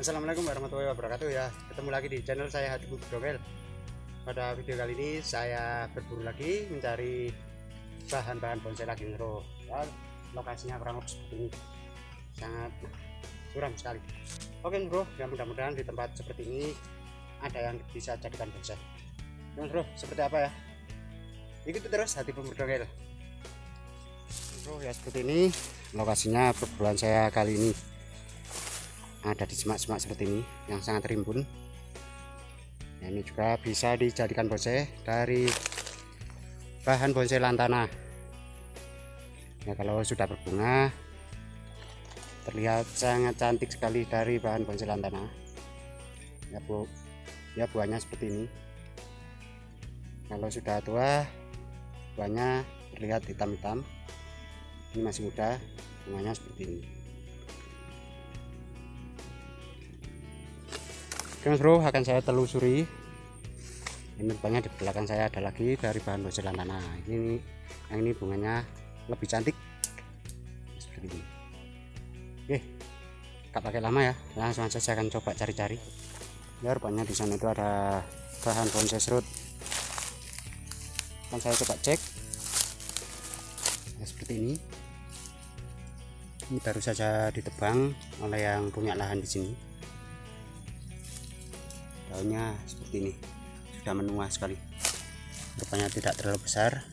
Assalamualaikum warahmatullahi wabarakatuh ya. Ketemu lagi di channel saya Hati Dongel Pada video kali ini saya berburu lagi mencari bahan-bahan bonsai lagi Mas Bro. Ya, Lokasinya kurang lebih seperti ini. Sangat suram sekali. Oke Bro, ya mudah-mudahan di tempat seperti ini ada yang bisa jadikan bonsai. Ya, Bro, seperti apa ya? Ikuti terus Hati Mas Bro ya seperti ini lokasinya perburuan saya kali ini ada di semak-semak seperti ini yang sangat rimbun. Nah, ini juga bisa dijadikan bonsai dari bahan bonsai lantana. Ya kalau sudah berbunga terlihat sangat cantik sekali dari bahan bonsai lantana. Ya bu. Ya buahnya seperti ini. Kalau sudah tua buahnya terlihat hitam-hitam. Ini masih muda bunganya seperti ini Oke mas bro akan saya telusuri. Ini rupanya di belakang saya ada lagi dari bahan bonsai lantana ini yang ini bunganya lebih cantik. Seperti ini. Oke gak pakai lama ya. Langsung saja saya akan coba cari-cari. Ya rupanya di sana itu ada bahan bonsai serut akan saya coba cek. Ya, seperti ini. Ini baru saja ditebang oleh yang punya lahan di sini daunnya seperti ini. Sudah menua sekali. Rupanya tidak terlalu besar.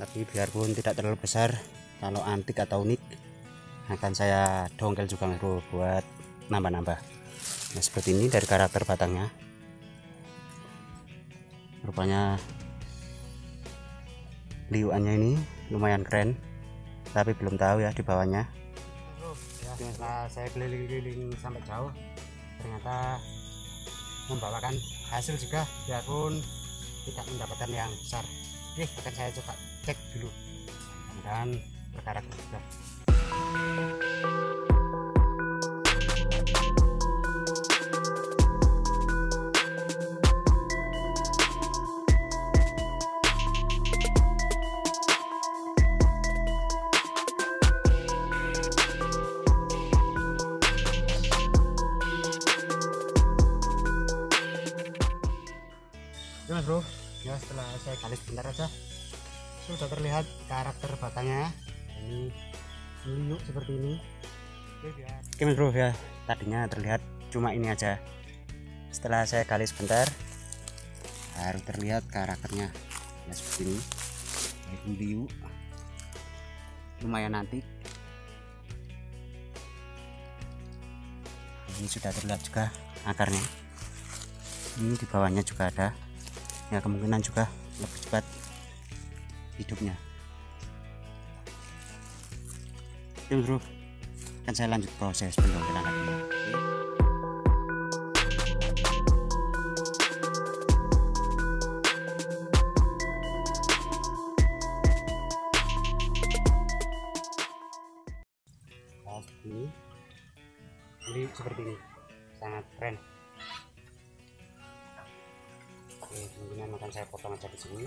Tapi biarpun tidak terlalu besar kalau antik atau unik akan saya dongkel juga bro buat nambah-nambah. Nah seperti ini dari karakter batangnya. Rupanya liuannya ini lumayan keren tapi belum tahu ya di bawahnya. Setelah saya keliling-keliling sampai jauh. Ternyata membawakan hasil juga biarpun tidak mendapatkan yang besar. Oke akan saya coba cek dulu. Mudah-mudahan berkarakter juga gali sebentar aja. Sudah terlihat karakter batangnya. Ini liuk seperti ini. Oke bro ya. Tadinya terlihat cuma ini aja. Setelah saya gali sebentar baru terlihat karakternya. Ya seperti ini. Ini liuk lumayan nanti ini sudah terlihat juga akarnya. Ini di bawahnya juga ada. Ya kemungkinan juga lebih cepat hidupnya. Oke bro. Kan saya lanjut proses pendongkeran lagi ini seperti ini. Sangat keren Oke, kemungkinan akan saya potong aja di sini.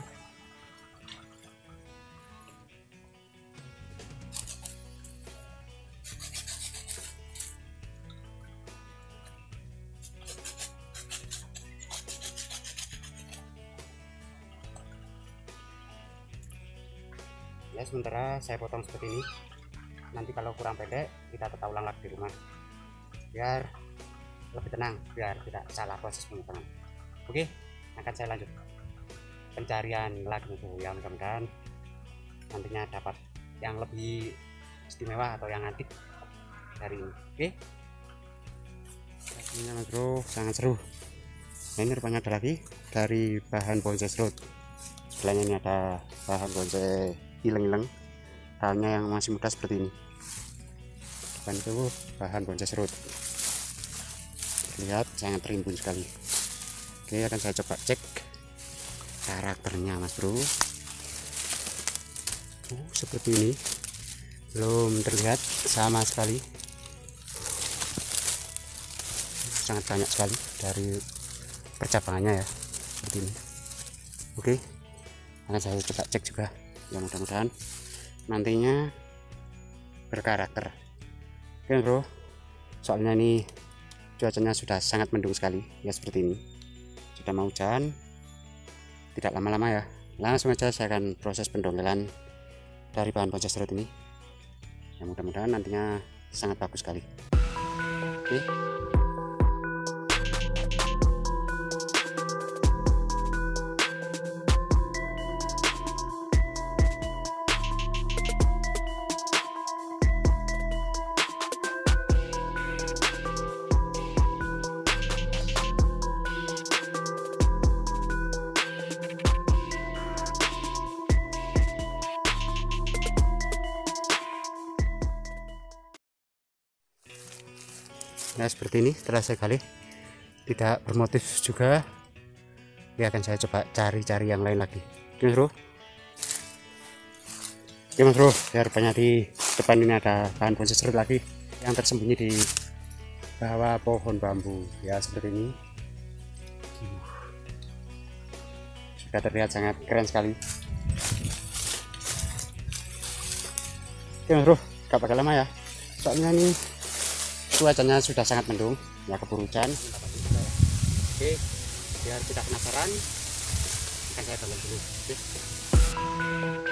Ya, sementara saya potong seperti ini. Nanti kalau kurang pendek, kita tetap ulang lagi di rumah. Biar lebih tenang, biar tidak salah proses pemotongan. Oke, akan saya lanjut. Pencarian lagi itu yang mudah-mudahan nantinya dapat yang lebih istimewa atau yang antik dari ini. Oke? Ini mas bro sangat seru. Nah, ini rupanya ada lagi dari bahan bonsai serut sebelahnya ini ada bahan bonsai ileng-ileng daunnya yang masih muda seperti ini. Dan itu bahan bonsai serut terlihat sangat rimbun sekali oke akan saya coba cek karakternya mas bro. Uh, seperti ini. Belum terlihat sama sekali. Sangat banyak sekali dari percabangannya ya seperti ini. Oke akan saya coba cek juga. Ya mudah-mudahan nantinya berkarakter. Oke bro. Soalnya ini cuacanya sudah sangat mendung sekali ya seperti ini sudah mau hujan tidak lama-lama ya. Langsung aja saya akan proses pendongelan dari bahan poncestrut ini. Ya mudah-mudahan nantinya sangat bagus sekali. Oke nah seperti ini setelah saya gali tidak bermotif juga. Ya akan saya coba cari-cari yang lain lagi. Oke mas bro? Oke mas bro ya rupanya di depan ini ada bahan bonsai lagi yang tersembunyi di bawah pohon bambu. Ya seperti ini. Sudah terlihat sangat keren sekali. Oke mas bro gak bakal lama ya. Soalnya nih cuacanya sudah sangat mendung ya keburu hujan. Oke biar tidak penasaran akan saya dalam dulu. oke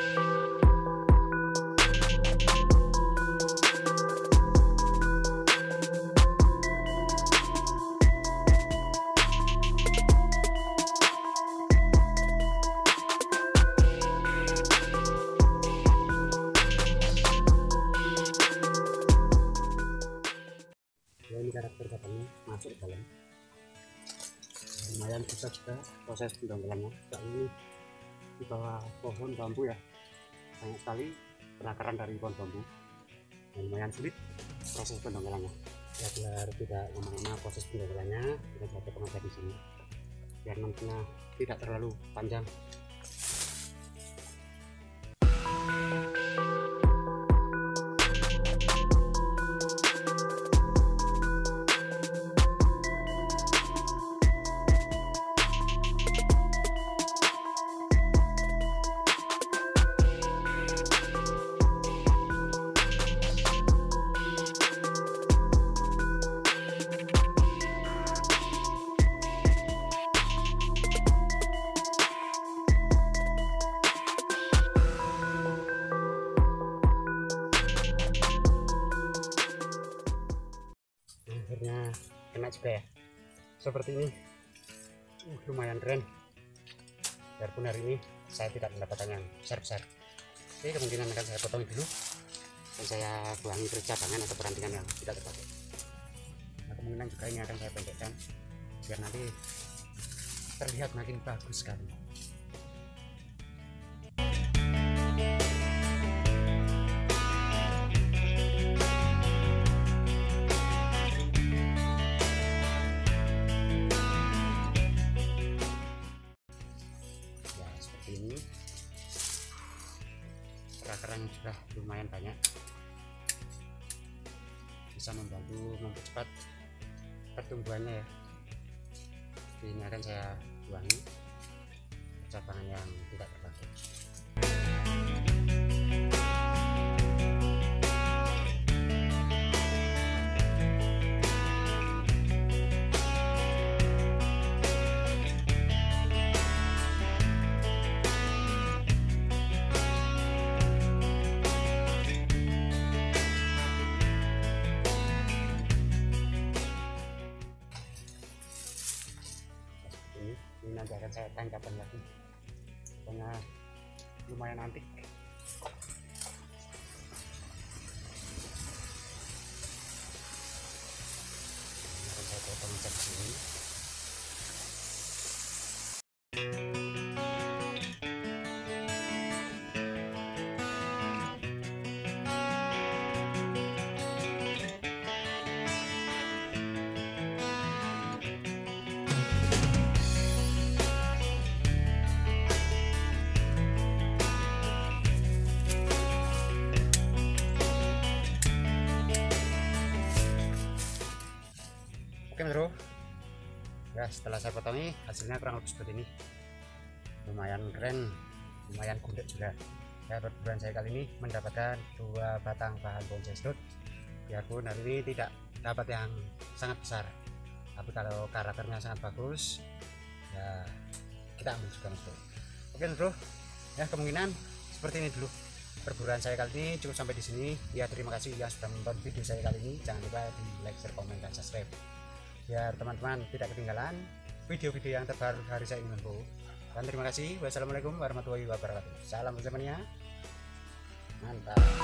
karakter batangnya masuk dalam. Lumayan susah juga proses pendongkelannya soalnya ini di bawah pohon bambu ya. Banyak sekali penakaran dari pohon bambu. Dan lumayan sulit proses pendongkelannya ya biar tidak lama-lama proses pendongkelannya kita coba potong aja di sini. Biar nantinya tidak terlalu panjang seperti ini. Uh, lumayan keren. Biarpun hari ini saya tidak mendapatkan yang besar-besar. Jadi kemungkinan akan saya potong dulu. Dan saya buangi percabangan atau perantingan yang tidak terpakai. Nah, kemungkinan juga ini akan saya pendekkan. Biar nanti terlihat makin bagus sekali sudah lumayan banyak. Bisa membantu mempercepat pertumbuhannya ya. Ini akan saya buangi cabangan yang tidak terpakai saya tangkapan lagi. Karena lumayan antik setelah saya potongi hasilnya kurang lebih seperti ini. Lumayan keren lumayan gundek juga. Ya perburuan saya kali ini mendapatkan dua batang bahan pohon chestnut biarpun hari ini tidak dapat yang sangat besar. Tapi kalau karakternya sangat bagus ya kita ambil juga bro. Oke bro. Ya kemungkinan seperti ini dulu. Perburuan saya kali ini cukup sampai di sini. Ya terima kasih yang sudah menonton video saya kali ini. Jangan lupa di like share komen dan subscribe biar teman-teman tidak ketinggalan video-video yang terbaru dari saya bro dan terima kasih. Wassalamualaikum warahmatullahi wabarakatuh. Salam bersamanya mantap